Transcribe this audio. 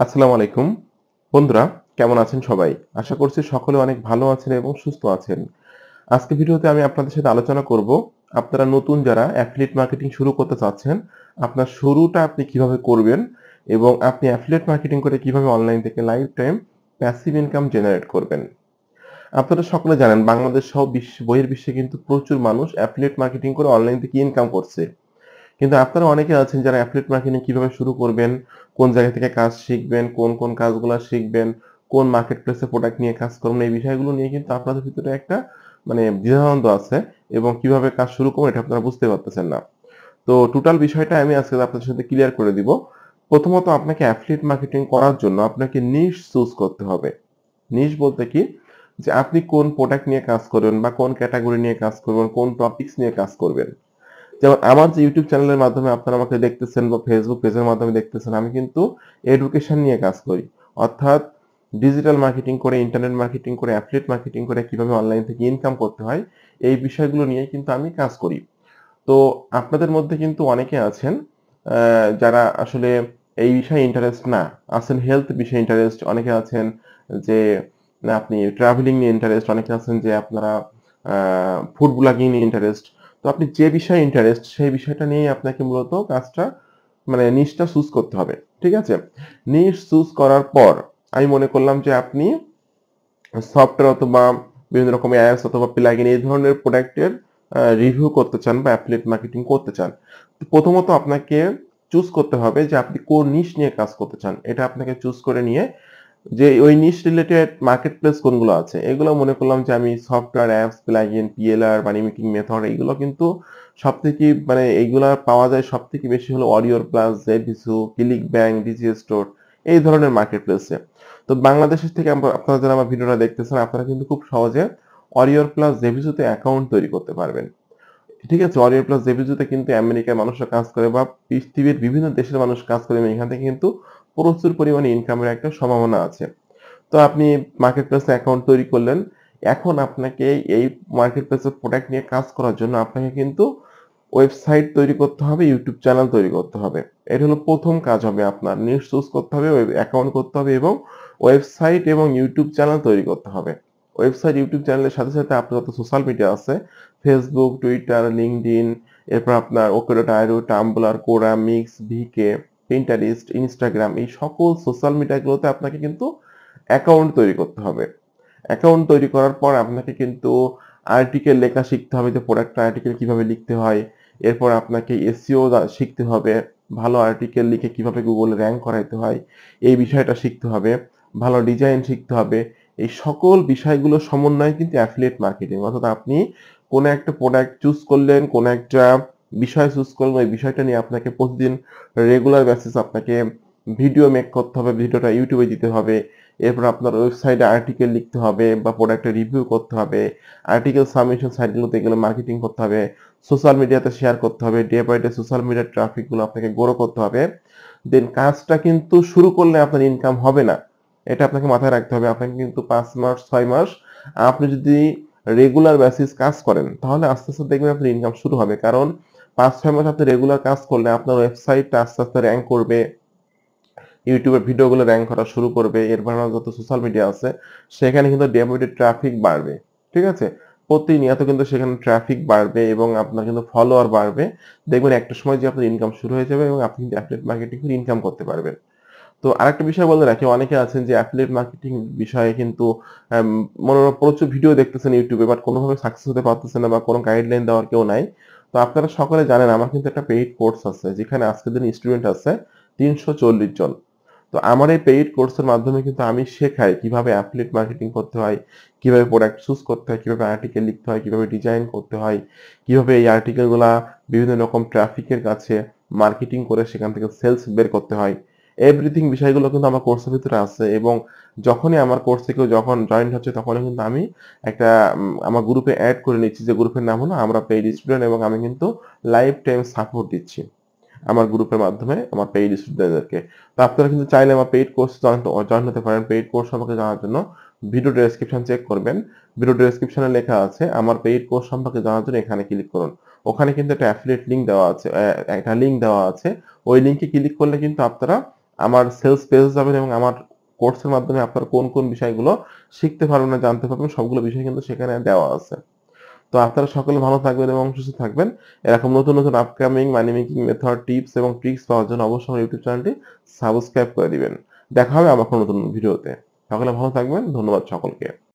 আসসালামু আলাইকুম। বন্ধুরা, কেমন আছেন সবাই? আশা করছি সকলে অনেক ভালো আছেন এবং সুস্থ আছেন। আজকে ভিডিওতে আমি আপনাদের সাথে আলোচনা করব, আপনারা নতুন যারা অ্যাফিলিয়েট মার্কেটিং শুরু করতে চাচ্ছেন, আপনার শুরুটা আপনি কীভাবে করবেন এবং আপনি অ্যাফিলিয়েট মার্কেটিং করে কীভাবে অনলাইন থেকে life time passive income generate করবেন। আপনারা সকলে জানেন, বাংলাদেশ সহ বিশ্ব বহির বিশ্বে কিন্তু প্রচুর মানুষ অ্যাফিলিয়েট মার্কেটিং করে অনলাইন থেকে ইনকাম করছে। কিন্তু আপনারা অনেকে আছেন যারা অ্যাফিলিয়েট মার্কেটিং কীভাবে শুরু করবেন, কোন জায়গা থেকে কাজ শিখবেন, কোন কোন কাজগুলো শিখবেন, কোন মার্কেট প্লেসে প্রোডাক্ট নিয়ে কাজ করবেন, এই বিষয়গুলো নিয়ে কিন্তু আপনাদের ভিতরে একটা মানে দ্বিধাদ্বন্দ্ব আছে এবং কীভাবে কাজ শুরু করবেন এটা আপনারা বুঝতে পারতেছেন না। তো টোটাল বিষয়টা আমি আজকে আপনাদের সাথে ক্লিয়ার করে দিব। প্রথমত আপনাকে অ্যাফিলিয়েট মার্কেটিং করার জন্য আপনাকে নিশ চুজ করতে হবে। নিশ বলতে কি? যে আপনি কোন প্রোডাক্ট নিয়ে কাজ করবেন বা কোন ক্যাটাগরি নিয়ে কাজ করবেন, কোন টপিকস নিয়ে কাজ করবেন। যেমন আমার যে ইউটিউব চ্যানেলের মাধ্যমে আপনারা আমাকে দেখতেছেন বা ফেসবুক পেজের মাধ্যমে দেখতেছেন, আমি কিন্তু এডুকেশন নিয়ে কাজ করি। অর্থাৎ ডিজিটাল মার্কেটিং করে ইন্টারনেট মার্কেটিং করে অ্যাফিলিয়েট মার্কেটিং করে কীভাবে অনলাইন থেকে ইনকাম করতে হয়, এই বিষয়গুলো নিয়ে কিন্তু আমি কাজ করি। তো আপনাদের মধ্যে কিন্তু অনেকে আছেন যারা আসলে এই বিষয়ে ইন্টারেস্ট না, আছেন হেলথ বিষয়ে ইন্টারেস্ট অনেকে আছেন যে আপনি ট্রাভেলিং নিয়ে ইন্টারেস্ট অনেকে আছেন যে আপনারা ফুড ব্লগিং নিয়ে ইন্টারেস্ট তো আপনি যে বিষয়ে ইন্টারেস্ট সেই বিষয়টা নিয়ে আপনাকে মূলত কাজটা মানে নিশটা চুজ করতে হবে, ঠিক আছে? নিশ চুজ করার পর আমি মনে করলাম যে আপনি সফটওয়্যার অথবা বিভিন্ন রকম অ্যাপস অথবা প্লাগইন এই ধরনের প্রোডাক্টের রিভিউ করতে চান বা অ্যাফিলিয়েট মার্কেটিং করতে চান প্রথমত আপনাকে চুজ করতে হবে যে আপনি কোন নিশ নিয়ে কাজ করতে চান। এটা আপনাকে চুজ করে নিয়ে যে ওই নিশ রিলেটেড মার্কেট প্লেস কোনগুলো আছে? এগুলো মনে করলাম যে আমি software apps plugin PLR money making method এইগুলো কিন্তু সব থেকে মানে এইগুলা পাওয়া যায় সব থেকে বেশি হলো অডিওর plus JVZoo ClickBank Digistore এই ধরনের মার্কেট প্লেসে তো বাংলাদেশের থেকে আপনারা যারা আমার ভিডিওটা দেখতেছেন, আপনারা কিন্তু খুব সহজে অরিওর প্লাস জেভিসুতে অ্যাকাউন্ট তৈরি করতে পারবেন। ঠিক আছে অরিওর প্লাস জেভিসুতে কিন্তু আমেরিকার মানুষরা কাজ করে বা পৃথিবীর বিভিন্ন দেশের মানুষ কাজ করে এখান থেকে কিন্তু প্রচুর পরিমাণে ইনকামের একটা সম্ভাবনা আছে। তো আপনি মার্কেট প্লেসে অ্যাকাউন্ট তৈরি করলেন, এখন আপনাকে এই মার্কেট প্লেসের প্রোডাক্ট নিয়ে কাজ করার জন্য আপনাকে কিন্তু ওয়েবসাইট তৈরি করতে হবে ইউটিউব চ্যানেল তৈরি করতে হবে। এটা হলো প্রথম কাজ হবে আপনার। নিউজ চুজ করতে হবে অ্যাকাউন্ট করতে হবে এবং ওয়েবসাইট এবং ইউটিউব চ্যানেল তৈরি করতে হবে। ওয়েবসাইট ইউটিউব চ্যানেলের সাথে সাথে আপনার যত সোশ্যাল মিডিয়া আছে ফেসবুক টুইটার লিঙ্কডইন এরপর আপনার OK dot আইরো Tumblr Quora Mix VK Pinterest Instagram এই সকল সোশ্যাল মিডিয়াগুলোতে আপনাকে কিন্তু অ্যাকাউন্ট তৈরি করতে হবে। অ্যাকাউন্ট তৈরি করার পর আপনাকে কিন্তু আর্টিকেল লেখা শিখতে হবে যে প্রোডাক্ট আর্টিকেল কীভাবে লিখতে হয়। এরপর আপনাকে এসিও শিখতে হবে, ভালো আর্টিকেল লিখে কীভাবে গুগলে র্যাঙ্ক করাইতে হয়, এই বিষয়টা শিখতে হবে, ভালো ডিজাইন শিখতে হবে। এই সকল বিষয়গুলো সমন্বয় কিন্তু অ্যাফিলিয়েট মার্কেটিং অর্থাৎ আপনি কোনো একটা প্রোডাক্ট চুজ করলেন, কোনো একটা বিষয় চুজ করলেন ওই বিষয়টা নিয়ে আপনাকে প্রতিদিন রেগুলার বেসিস আপনাকে ভিডিও মেক করতে হবে, ভিডিওটা ইউটিউবে দিতে হবে, এরপর আপনার ওয়েবসাইটে আর্টিকেল লিখতে হবে বা প্রোডাক্টের রিভিউ করতে হবে আর্টিকেল সাবমিশন সাইটগুলোতে এগুলো মার্কেটিং করতে হবে সোশ্যাল মিডিয়াতে শেয়ার করতে হবে ডে বাই ডে সোশ্যাল মিডিয়ার ট্রাফিকগুলো আপনাকে গ্রো করতে হবে দেন কাজটা কিন্তু শুরু করলে আপনার ইনকাম হবে না, এটা আপনাকে মাথায় রাখতে হবে, আপনাকে কিন্তু পাঁচ মাস, ছয় মাস আপনি যদি রেগুলার বেসিস কাজ করেন, তাহলে আস্তে আস্তে দেখবেন আপনার ইনকাম শুরু হবে, কারণ পাঁচ, ছয় মাস আপনি রেগুলার কাজ করলে আপনার ওয়েবসাইটটা আস্তে আস্তে র্যাঙ্ক করবে ইউটিউবের ভিডিওগুলো র্যাঙ্ক করা শুরু করবে, এরপর আমার যত সোশ্যাল মিডিয়া আছে, সেখানে কিন্তু ডে বাই ডে ট্রাফিক বাড়বে, ঠিক আছে? প্রতিনিয়ত কিন্তু সেখানে ট্রাফিক বাড়বে এবং আপনার কিন্তু ফলোয়ার বাড়বে। দেখবেন একটা সময় যে আপনার ইনকাম শুরু হয়ে যাবে এবং আপনি কিন্তু অ্যাফিলিয়েট মার্কেটিং করে ইনকাম করতে পারবেন। তো আরেকটা বিষয় বলে রাখি, অনেকে আছেন যে অ্যাফিলিয়েট মার্কেটিং বিষয়ে কিন্তু মনে প্রচুর ভিডিও দেখতেছেন ইউটিউবে বাট কোনোভাবে সাকসেস হতে পারতেছেন না বা কোনো গাইডলাইন দেওয়ার কেউ নাই। তো আপনারা সকলে জানেন আমার কিন্তু একটা পেইড কোর্স আছে, যেখানে আজকের দিন স্টুডেন্ট আছে তিনশো চল্লিশ জন। তো আমার এই পেইড কোর্সের মাধ্যমে কিন্তু আমি শেখাই কীভাবে অ্যাফিলিয়েট মার্কেটিং করতে হয়, কীভাবে প্রোডাক্ট চুজ করতে হয়, কীভাবে আর্টিকেল লিখতে হয়, কীভাবে ডিজাইন করতে হয়, কীভাবে এই আর্টিকেলগুলা বিভিন্ন রকম ট্রাফিকের কাছে মার্কেটিং করে সেখান থেকে সেলস বের করতে হয়। এভরিথিং বিষয়গুলো কিন্তু আমার কোর্সের ভিতরে আছে এবং যখনই আমার কোর্স থেকে যখন জয়েন হচ্ছে তখনই কিন্তু আমি একটা আমার গ্রুপে অ্যাড করে নিচ্ছি। যে গ্রুপের নাম হলো আমরা পেইড স্টুডেন্ট এবং আমি কিন্তু লাইফ টাইম সাপোর্ট দিচ্ছি আমার গ্রুপের মাধ্যমে আমার পেইড স্টুডেন্টদেরকে তো আপনারা কিন্তু চাইলে আমার পেইড কোর্স জয়েন হতে পারেন। পেইড কোর্স সম্পর্কে জানার জন্য ভিডিও ডেসক্রিপশন চেক করবেন। ভিডিও ডেসক্রিপশনে লেখা আছে, আমার পেইড কোর্স সম্পর্কে জানার জন্য এখানে ক্লিক করুন। ওখানে কিন্তু একটা অ্যাফিলিয়েট লিঙ্ক দেওয়া আছে একটা লিঙ্ক দেওয়া আছে। ওই লিংকে ক্লিক করলে কিন্তু আপনারা আমার সেলস পেজ যাবেন এবং আমার কোর্সের মাধ্যমে আপনার কোন কোন বিষয়গুলো শিখতে পারবেন না, জানতে পারবেন, সবগুলো বিষয় কিন্তু সেখানে দেওয়া আছে। তো আপনারা সকলে ভালো থাকবেন এবং সুস্থ থাকবেন। এরকম নতুন নতুন upcoming money making method tips এবং ট্রিক্স পাওয়ার জন্য অবশ্যই আমার ইউটিউব চ্যানেলটি সাবস্ক্রাইব করে দিবেন। দেখা হবে আমার কোনো নতুন ভিডিওতে সকলে ভালো থাকবেন, ধন্যবাদ সকলকে।